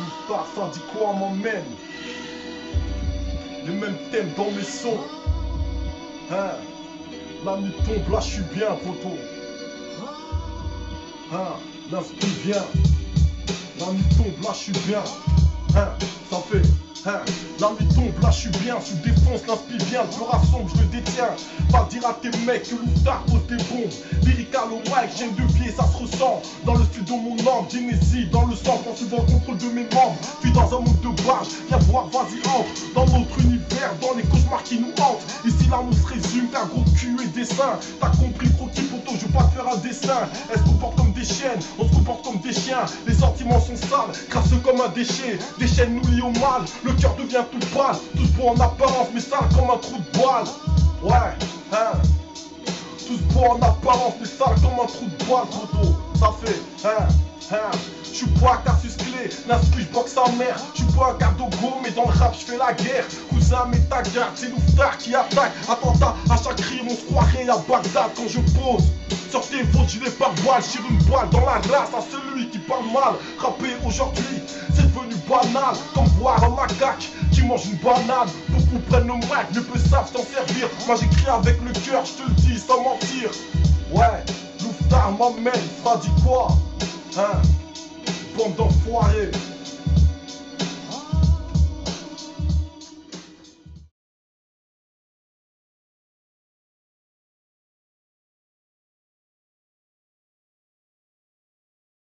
Louftar, ça dit quoi m'emmène Les mêmes thèmes dans mes sons. Hein? La nuit tombe, là je suis bien, poteau. Hein? L'inspire bien. La nuit tombe, là je suis bien. Hein? Ça fait La nuit tombe, là je suis bien, sous défense, l'inspire bien, le sombre, je le détiens. Pas dire à tes mecs que l'outard pose des bombes. Lyrical au mic, j'aime de vie et ça se ressent. Dans le studio, mon âme, Genesis, dans le sang, quand souvent le contrôle de mes membres. Puis dans un monde de barge, viens voir, vas-y, entre. Dans notre univers, dans les cauchemars qui nous hantent. Ici, l'amour se résume d'un gros cul et dessin. T'as compris, je veux pas te faire un dessin. Elle se comporte comme des chiennes, on se comporte comme des chiens. Les sentiments sont sales, crasseux comme un déchet. Des chaînes nous lient au mal le cœur devient tout pâle, tous beau en apparence, mais sale comme un trou de balle. Ouais, hein. Tous beau en apparence, mais sale comme un trou de balle, poteau. Ça fait, hein, hein. J'suis pas Cassius Clé, l'instru j'boxe sa mère. J'suis pas Cardogo, mais dans le rap j'fais la guerre. Cousin, mais ta garde, c'est Louftar qui attaque. Attentat à chaque crime, on se croirait à Bagdad quand je pose. Sur tes fautes, j'y par balle, j'tire une balle dans la race à celui qui parle mal. Rapper aujourd'hui, c'est devenu banal, comme boire un macaque qui mange une banane. Beaucoup prennent le mic, ne peu savent s'en servir. Moi j'écris avec le cœur, je te le dis sans mentir. Ouais, Louftar m'emmène, ça dit quoi Hein. Bande d'enfoirés